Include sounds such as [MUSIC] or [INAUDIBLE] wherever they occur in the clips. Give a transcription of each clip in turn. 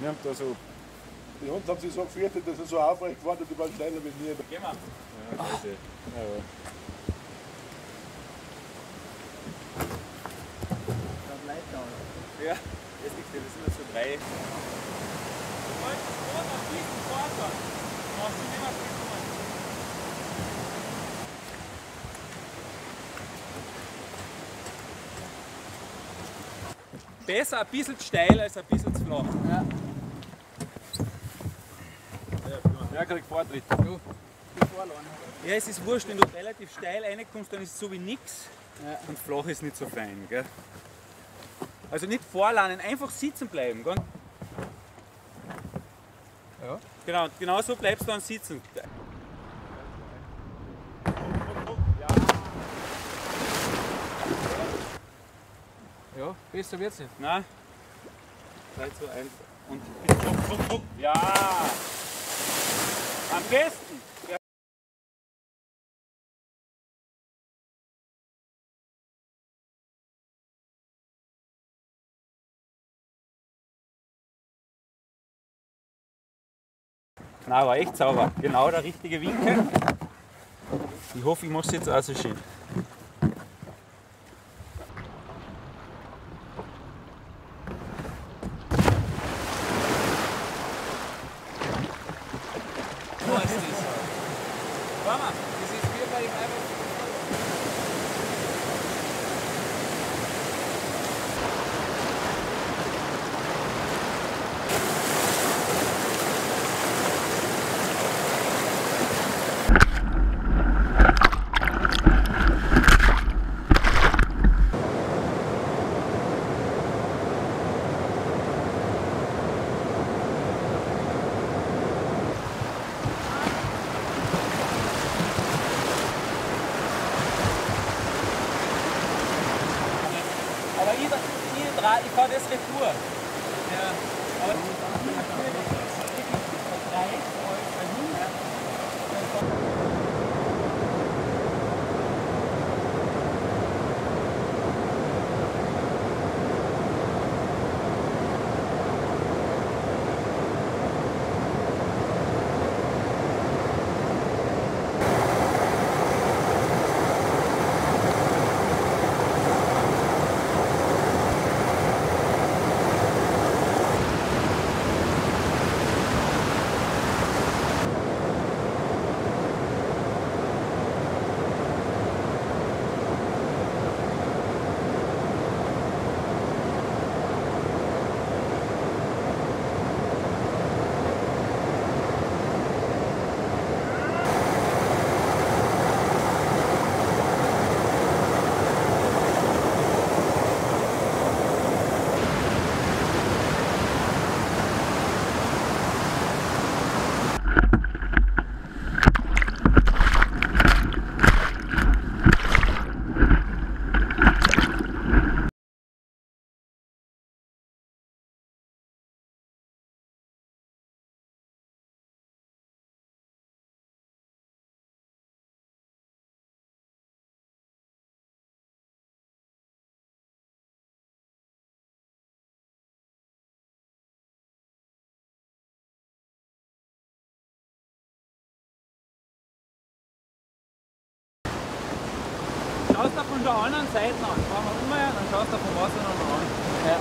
Wir haben da so. Die Hunde haben sich so gefürchtet, dass er so aufrecht war, die waren schneller wie mir. Geh mal. Ja, also, ja, ja. Da bleibt er. Ja, das liegt das sind nur so drei. Du wolltest vor auf diesen Vorder. Machst du nicht mehr viel kommen. Besser ein bisschen steil als ein bisschen zu flach. Ja. Ja, krieg Vortritt. Ja, es ist wurscht, wenn du relativ steil reinkommst, dann ist es so wie nix. Ja. Und flach ist nicht so fein. Gell? Also nicht vorlernen, einfach sitzen bleiben. Ganz Ja. Genau, genau so bleibst du dann sitzen. Ja, besser wird's nicht. Na? 3, 2, 1 und druck, druck. Ja! Ja. Na, war echt sauber. Genau der richtige Winkel. Ich hoffe, ich mache es jetzt auch so schön. Was ist das? Mama, Das ist wie bei dem einfach. Aber ich, ich, dra- ich fahr das Retour. Ja. Aber drei, zwei, hundert. Schaust du von der anderen Seite an. Fahren wir um, dann schaust du vom Wasser noch an. Ja.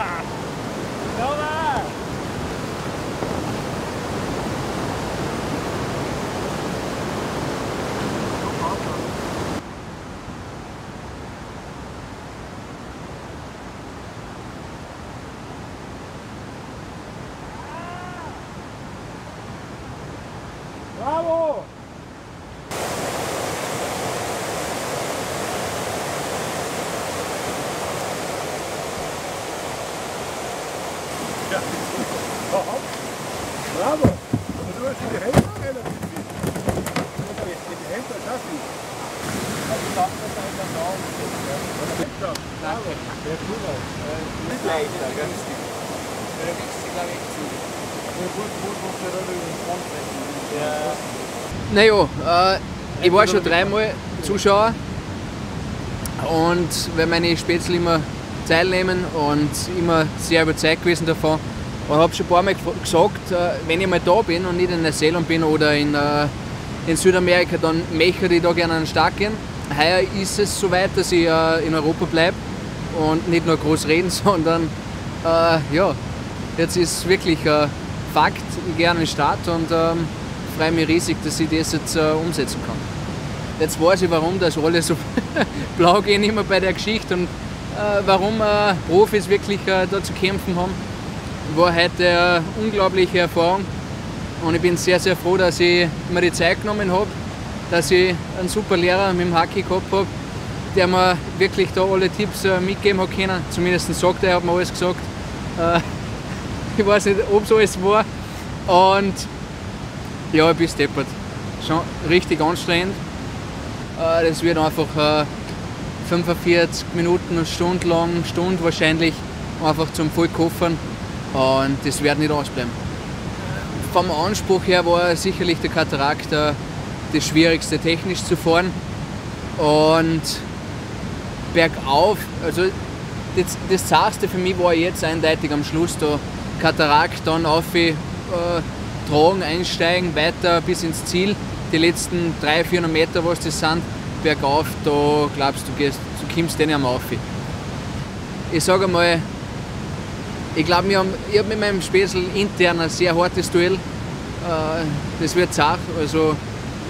Brav! Sauber! Bravo! Ja. Bravo! Und du hast in die Hände relativ viel. In die Hände schafft viel. Danke. Der cool aus. Nicht leichter, ganz dick. Der nächste, glaube ich, zu. Naja, äh, ich war schon dreimal Zuschauer und weil meine Spätzle immer teilnehmen und immer sehr überzeugt gewesen davon. Und habe schon ein paar Mal gesagt, äh, wenn ich mal da bin und nicht in Neuseeland bin oder in, äh, in Südamerika, dann möchte ich da gerne an den Start gehen. Heuer ist es soweit, dass ich äh, in Europa bleibe und nicht nur groß reden, [LAUGHS] sondern äh, ja, jetzt ist wirklich äh, Fakt, ich gehe an den Start und ähm, freue mich riesig, dass ich das jetzt äh, umsetzen kann. Jetzt weiß ich, warum das alle so [LAUGHS] blau gehen immer bei der Geschichte und äh, warum äh, Profis wirklich äh, da zu kämpfen haben. War heute eine unglaubliche Erfahrung und ich bin sehr, sehr froh, dass ich mir die Zeit genommen habe, dass ich einen super Lehrer mit dem Hockey gehabt habe, der mir wirklich da alle Tipps äh, mitgeben hat können. Zumindest sagt er, er hat mir alles gesagt. Äh, [LAUGHS] ich weiß nicht, ob es alles war. Und ja, ich bin steppert. Schon richtig anstrengend. Äh, Das wird einfach äh, 45 Minuten, eine Stunde lang, eine Stunde wahrscheinlich, einfach zum Vollkoffern. Und das wird nicht ausbleiben. Vom Anspruch her war sicherlich der Katarakt äh, das Schwierigste, technisch zu fahren. Und bergauf, also das, das Zartste für mich war jetzt eindeutig am Schluss da Katarakt, dann auf äh, tragen, einsteigen, weiter bis ins Ziel. Die letzten 300, 400 Meter, was das sind, bergauf, da glaubst du, gehst, du kommst nicht am auf. Ich sage einmal, ich glaube, ich habe mit meinem Späßel intern ein sehr hartes Duell. Äh, Das wird zart, also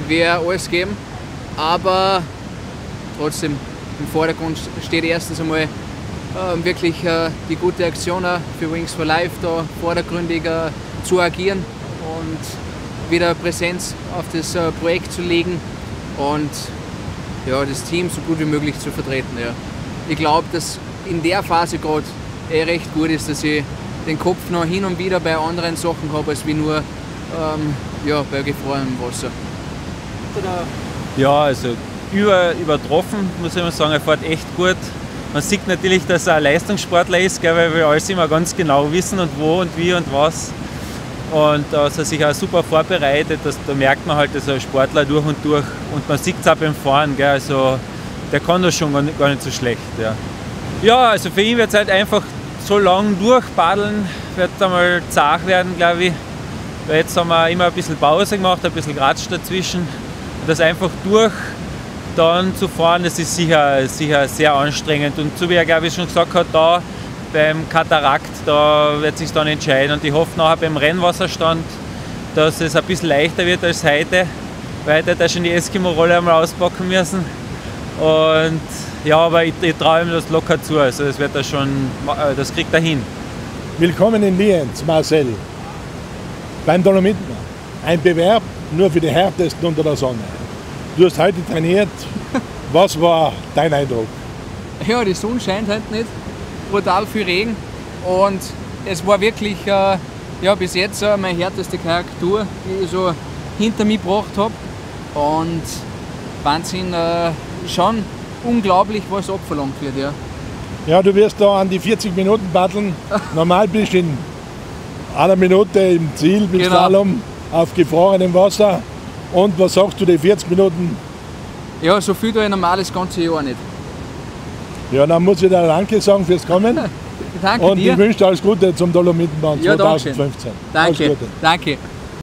werde alles geben. Aber trotzdem, im Vordergrund steht erstens einmal äh, wirklich äh, die gute Aktion für Wings for Life, da vordergründig äh, zu agieren und wieder Präsenz auf das äh, Projekt zu legen und ja, das Team so gut wie möglich zu vertreten. Ja. Ich glaube, dass in der Phase gerade eh recht gut ist, dass ich den Kopf noch hin und wieder bei anderen Sachen habe, als wie nur ähm, ja, bei gefrorenem Wasser. Ja, also über, übertroffen, muss ich mal sagen. Er fährt echt gut. Man sieht natürlich, dass er ein Leistungssportler ist, gell, weil wir alles immer ganz genau wissen und wo und wie und was. Und dass er sich auch super vorbereitet, das, da merkt man halt, dass er Sportler durch und durch. Und man sieht es auch beim Fahren, gell, also der kann das schon gar nicht, gar nicht so schlecht. Ja. ja, also für ihn wird es halt einfach so lang durchpaddeln, wird einmal zart werden, glaube ich. Weil jetzt haben wir immer ein bisschen Pause gemacht, ein bisschen Gratsch dazwischen. Und das einfach durch dann zu fahren, das ist sicher, sicher sehr anstrengend. Und so wie er, glaube ich, schon gesagt hat, da beim Katarakt, da wird sich dann entscheiden. Und ich hoffe nachher beim Rennwasserstand, dass es ein bisschen leichter wird als heute, weil heute hat er schon die Eskimo-Rolle einmal auspacken müssen. Und ja, aber ich, ich traue ihm das locker zu, also das wird er schon, äh, das kriegt er hin. Willkommen in Lienz, Marcel. Beim Dolomiten. Ein Bewerb nur für die härtesten unter der Sonne. Du hast heute trainiert. [LAUGHS] Was war dein Eindruck? Ja, die Sonne scheint halt nicht. Brutal viel Regen. Und es war wirklich äh, ja, bis jetzt äh, meine härteste Korrektur, die ich so hinter mich gebracht habe. Und Wahnsinn, äh, schon unglaublich, was abverlangt wird. Ja. Ja, du wirst da an die 40 Minuten paddeln. [LAUGHS] Normal bist du in einer Minute im Ziel mit Genau. Slalom auf gefrorenem Wasser. Und was sagst du, die 40 Minuten? ja, so viel da ich normal das ganze Jahr nicht. Ja, dann muss ich dir Danke sagen fürs Kommen. [LAUGHS] Danke Und dir. ich wünsche dir alles Gute zum Dolomitenbahn Ja, danke schön. 2015. Alles Danke, danke.